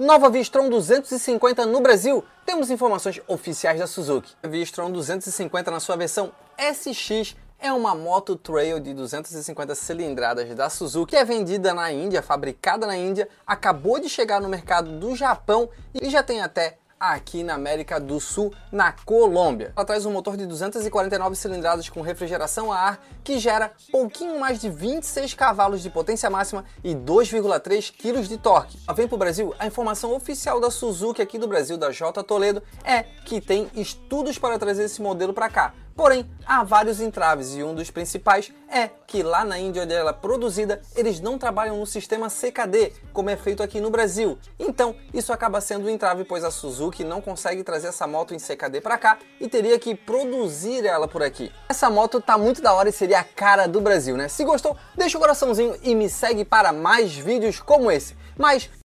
Nova V-Strom 250 no Brasil. Temos informações oficiais da Suzuki. A V-Strom 250 na sua versão SX é uma moto trail de 250 cilindradas da Suzuki que é vendida na Índia, fabricada na Índia, acabou de chegar no mercado do Japão e já tem até aqui na América do Sul, na Colômbia. Ela traz um motor de 249 cilindradas com refrigeração a ar que gera pouquinho mais de 26 cavalos de potência máxima e 2,3 kg de torque. Ela vem para o Brasil, a informação oficial da Suzuki aqui do Brasil, da J Toledo, é que tem estudos para trazer esse modelo para cá. Porém, há vários entraves e um dos principais é que lá na Índia onde ela é produzida, eles não trabalham no sistema CKD, como é feito aqui no Brasil. Então, isso acaba sendo um entrave, pois a Suzuki não consegue trazer essa moto em CKD para cá e teria que produzir ela por aqui. Essa moto tá muito da hora e seria a cara do Brasil, né? Se gostou, deixa o coraçãozinho e me segue para mais vídeos como esse. Mas